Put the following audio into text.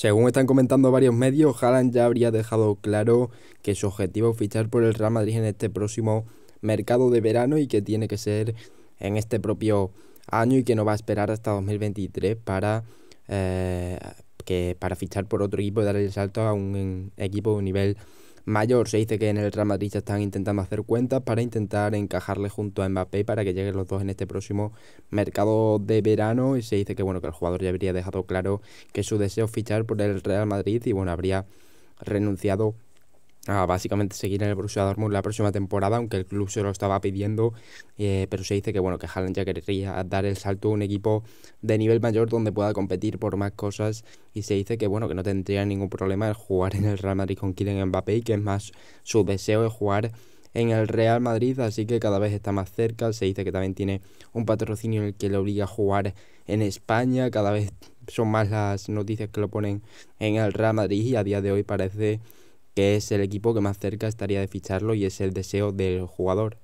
Según están comentando varios medios, Haaland ya habría dejado claro que su objetivo es fichar por el Real Madrid en este próximo mercado de verano y que tiene que ser en este propio año y que no va a esperar hasta 2023 para, eh, que, para fichar por otro equipo y dar el salto a un equipo de nivel mayor. Se dice que en el Real Madrid ya están intentando hacer cuentas para intentar encajarle junto a Mbappé para que lleguen los dos en este próximo mercado de verano. Y se dice que bueno que el jugador ya habría dejado claro que su deseo es fichar por el Real Madrid y bueno habría renunciado a básicamente seguir en el Borussia Dortmund la próxima temporada, aunque el club se lo estaba pidiendo, eh, pero se dice que bueno que Haaland ya querría dar el salto a un equipo de nivel mayor donde pueda competir por más cosas y se dice que bueno que no tendría ningún problema el jugar en el Real Madrid con Kylian Mbappé y que es más su deseo de jugar en el Real Madrid, así que cada vez está más cerca, se dice que también tiene un patrocinio en el que le obliga a jugar en España, cada vez son más las noticias que lo ponen en el Real Madrid y a día de hoy parece que es el equipo que más cerca estaría de ficharlo y es el deseo del jugador.